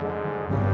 Bye.